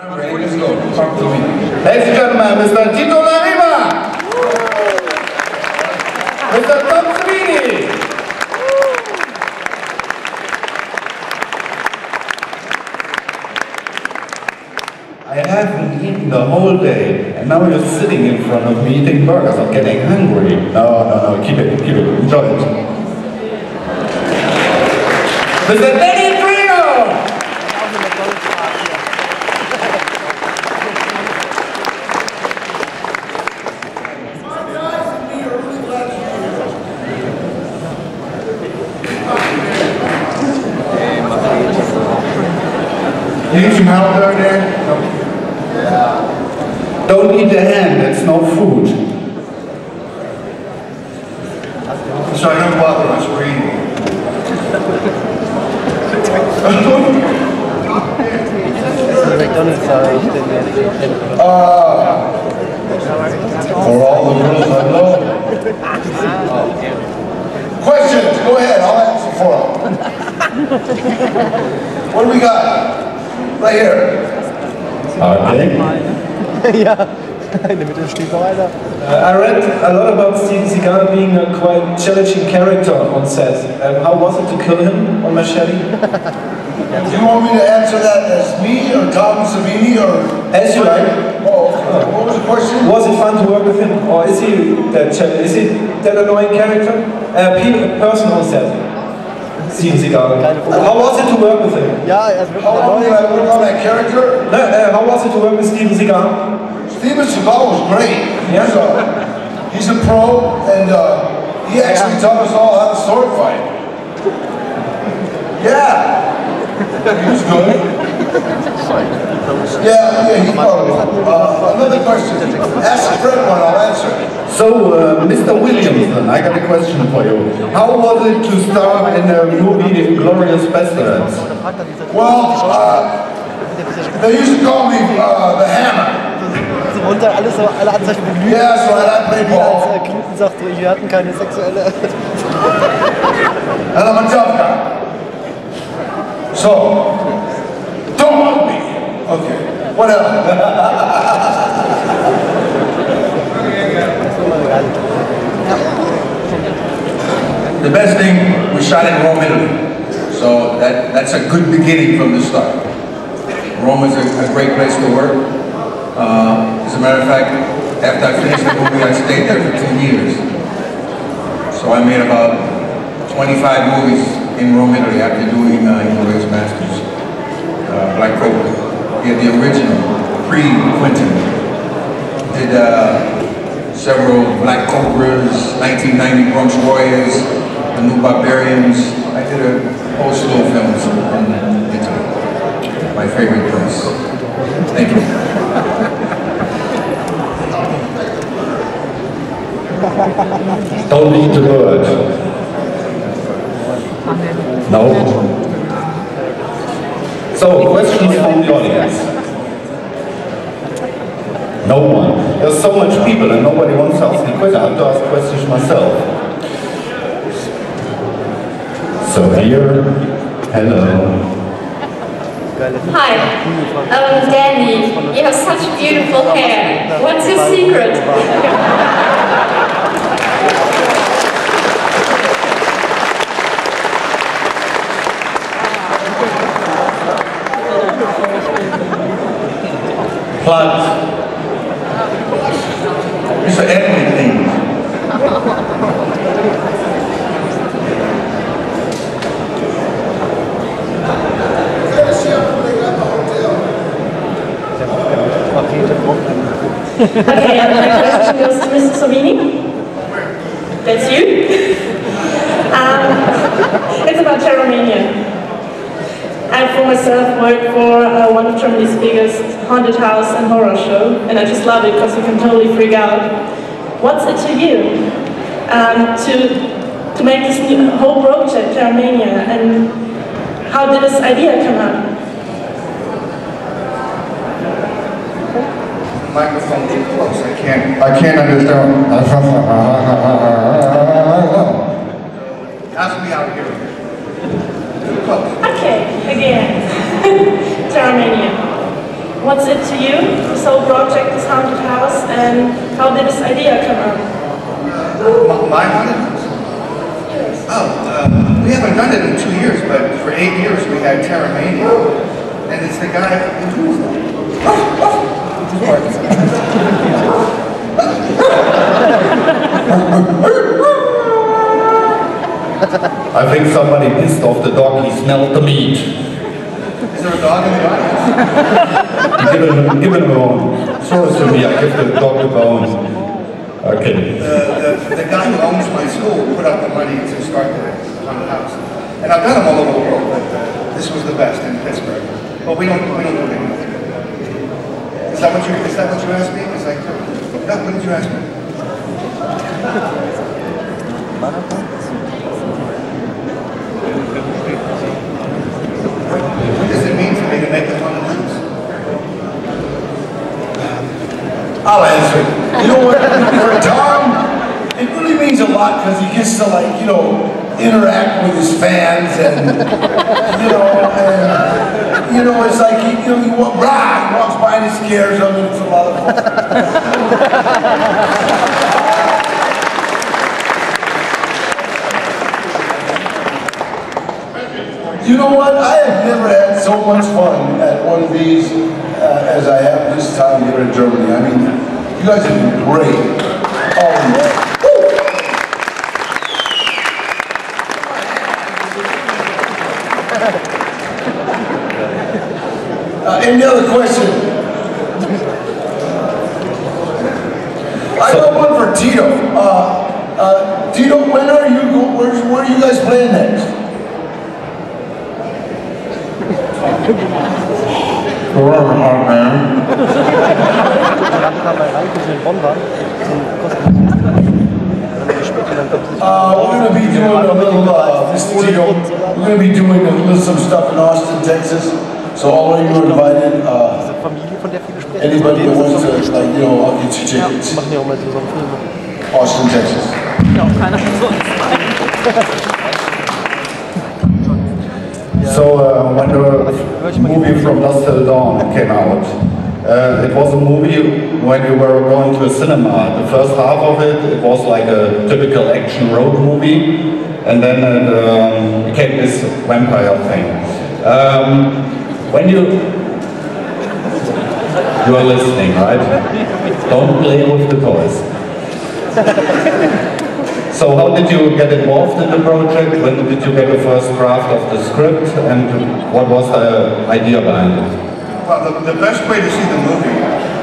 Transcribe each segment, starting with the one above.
Let's go. Talk. Ladies and gentlemen, Mr. Tito Larriva. Mr. Tom Savini. I haven't eaten the whole day, and now you're sitting in front of me eating burgers. I'm getting hungry. No, no, no, keep it, keep it. Enjoy it. Mr. Danny. Need some help down there? Don't eat the hand, it's no food. So I don't bother us, we're. McDonald's ich bin mir nicht kennen. Ah, for all the rules I know. Questions, go ahead, I'll answer for them. What do we got? Right here. Okay. ja, in der Mitte steht noch einer. Uh, I read a lot about Steven Seagal being a quite challenging character on set. Um, how was it to kill him on Machete? Do you want me to answer that as me or Tom Savini or? As you like. Oh, okay. what was the question? Was it fun to work with him, or is he that cha- is he that annoying character? Uh, pe- person on set. Steven Seagal. How was it to work with him? Ja, er ist wirklich How long did neu. I work on that character? No, uh, how was it to work with Steven Seagal? Steven Seagal was great. Yeah. He's a, he's a pro, and uh, he actually taught us all how to sword fight. Yeah. He was good. Yeah, yeah, he probably. Uh, another question. Ask Fred one, I'll answer. So, uh, Mr. Williamson, I got a question for you. How was it to star in a movie Glorious Bastards? Well, uh, they used to call me uh, the Hammer. So runter, alles so, alle Anzeichen beglüht. Yeah, that's right, I played als äh, Clinton sagt, wir hatten keine sexuelle. A tough guy. So, don't love me. Okay, what else? The best thing, we shot in Rome, Italy. So that, that's a good beginning from the start. Rome is a, a great place to work. Uh, as a matter of fact, after I finished the movie, I stayed there for two years. So I made about 25 movies in Rome, Italy after doing uh, Inglorious Bastards. Uh, Black Cobra. Yeah, the original, pre-Quentin. Did uh, several Black Cobras, 1990 Bronx Warriors, The New Barbarians. I did a whole slew of films in Italy. My favorite place. Thank you. Don't eat the bird. No? So, questions from the audience? No one. There's so much people and nobody wants to ask a question. I have to ask questions myself. So here, hello. Hi, um, Danny, you have such beautiful hair. What's your secret? Plant. It's thing. Okay, and my question goes to Mr. Savini. That's you. Um, it's about Terromania. I, for myself, work for uh, one of Germany's biggest haunted house and horror show, and I just love it because you can totally freak out. What's it to you um, to to make this new whole project, Terromania, and how did this idea come up? Microphone too close, I can't, I can't understand. Ask me out here. Too close. Okay, again. Terromania. What's it to you, this whole project, this haunted house, and how did this idea come up? My, my haunted house? Yes. Oh, uh, we haven't done it in two years, but for eight years we had Terramania. And it's the guy who does that. I think somebody pissed off the dog, he smelled the meat. Is there a dog in the audience? Give him, give him a bone. Throw it to me, I give the dog a bone. Okay. The, the, the guy who owns my school put up the money to start the haunted house. And I've done them all over the world, but uh, this was the best in Pittsburgh. But we don't, we don't do anymore. Is that what you, is that what you asked me? Is that, that, what did you ask me? What it make? I'll answer. it. You know what? For Tom, it really means a lot because he gets to like, you know, interact with his fans and, you know, and, you know, it's like, he, you know, he walks by and he scares them and it's a lot of fun. You know what? I have never had so much fun at one of these uh, as I have this time here in Germany. I mean, you guys have been great. You. Uh, any other question? I got one for Tito. Uh, uh, Tito, when are you? Where are you guys playing next? Dann kommt sie Uh, we're gonna be doing a little, uh, Mr. We're gonna be doing a little some stuff in Austin, Texas. So all of you are invited, uh, diese Familie, von der viele sprechen. anybody that wants to, like, you know, I'll get you tickets. die machen ja auch mal zusammen Filme. Austin, Texas. Ja, auch keiner von. So uh, when movie From Dusk Till Dawn came out, uh, it was a movie when you were going to a cinema. The first half of it, it was like a typical action road movie, and then it um, became this vampire thing. Um, when you you are listening, right? Don't play with the toys. So how did you get involved in the project? When did you get the first draft of the script and what was the idea behind it? Well, the, the best way to see the movie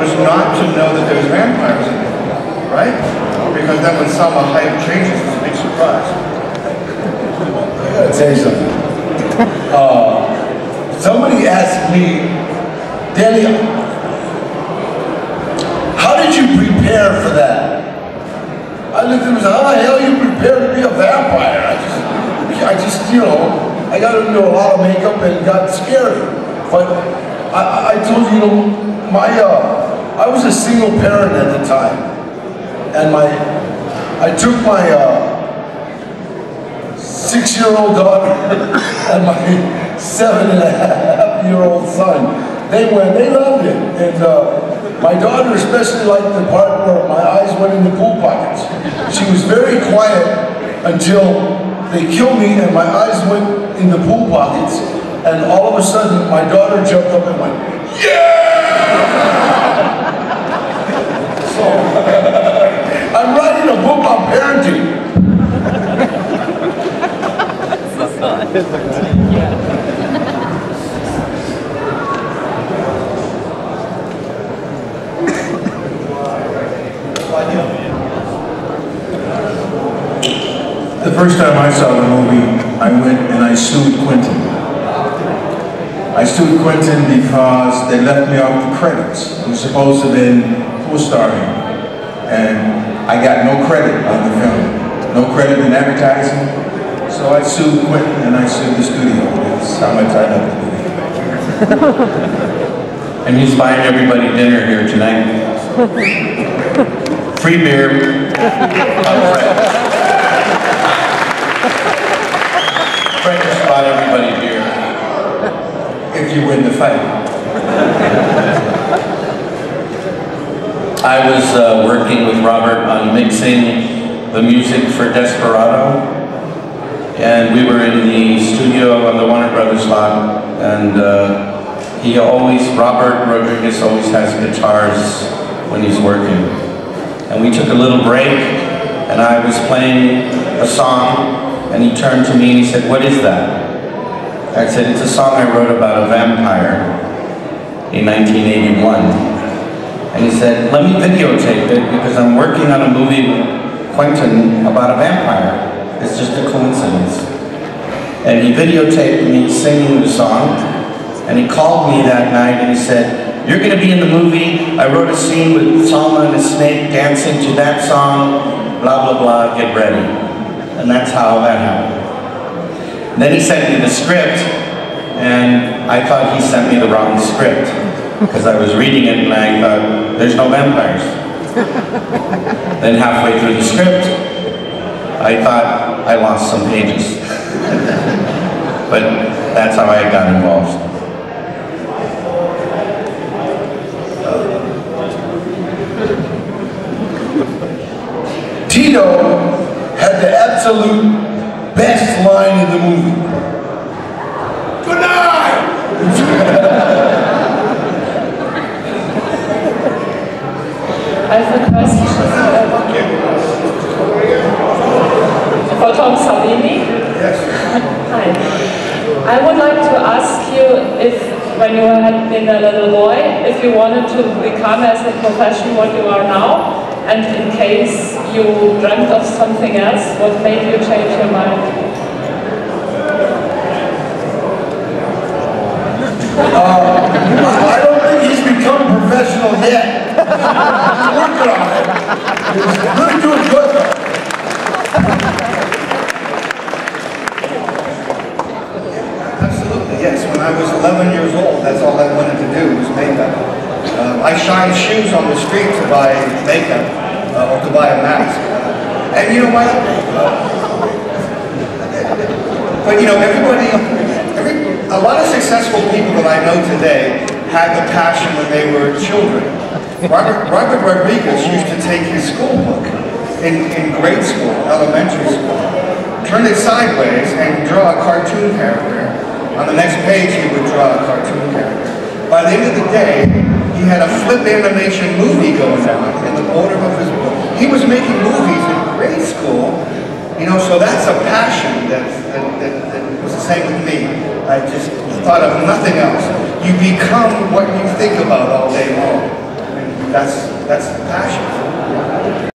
was not to know that there's vampires in it, right? Because then when Salma Hayek changes, it's a big surprise. I gotta tell you something. Uh, somebody asked me, Danny, how did you prepare for that? I looked at him and said, how the hell you prepare to be a vampire? I just, I just, you know, I got into a lot of makeup and got scared. But I, I- told you, you know, my, uh, I was a single parent at the time. And my, I took my, uh, six-year-old daughter and my seven and a half year old son. They went, they loved it. And uh, my daughter especially liked the part where my eyes went in the pool pockets. She was very quiet until they killed me and my eyes went in the pool pockets. And all of a sudden, my daughter jumped up and went, yeah! So, I'm writing a book on parenting. The first time I saw the movie, I went and I sued Quentin. I sued Quentin because they left me off the credits. It was supposed to have been co-starring. And I got no credit on the film. No credit in advertising. So I sued Quentin and I sued the studio. That's how much I love the movie. And he's buying everybody dinner here tonight. Free beer. Fred just bought everybody beer. If you win the fight. I was uh, working with Robert on mixing the music for Desperado. and we were in the studio on the Warner Brothers lot, and uh, he always, Robert Rodriguez always has guitars when he's working. And we took a little break, and I was playing a song, and he turned to me and he said, what is that? I said, it's a song I wrote about a vampire in 1981. And he said, let me videotape it because I'm working on a movie with Quentin about a vampire. It's just a coincidence. And he videotaped me singing the song, and he called me that night and he said, you're going to be in the movie. I wrote a scene with Salma and a snake dancing to that song, blah, blah, blah, get ready. And that's how that happened. then he sent me the script, and I thought he sent me the wrong script, because I was reading it and I thought, there's no vampires. then halfway through the script, I thought I lost some pages. but that's how I got involved. Tito had the absolute best line in the movie. Good night! I have a question. For Tom Savini? Yes. Hi. I would like to ask you if, when you had been a little boy, if you wanted to become as a profession what you are now, and in case you dreamt of something else, what made you change your mind? I don't think he's become professional yet. He's working on it. He's really doing good. Absolutely, yes. When I was 11 years old, that's all I wanted to do was makeup. Um, I shined shoes on the street to buy makeup uh, or to buy a mask. And you know what? But you know, everybody, every, a lot of successful people that I know today had the passion when they were children. Robert, Robert Rodriguez used to take his school book in, in grade school, elementary school, turn it sideways and draw a cartoon character. On the next page, he would draw a cartoon character. By the end of the day, he had a flip animation movie going on in the border of his book. He was making movies in grade school, you know, so that's a passion that, that, that, that was the same with me. I just thought of nothing else. You become what you think about all day long. And that's, that's the passion.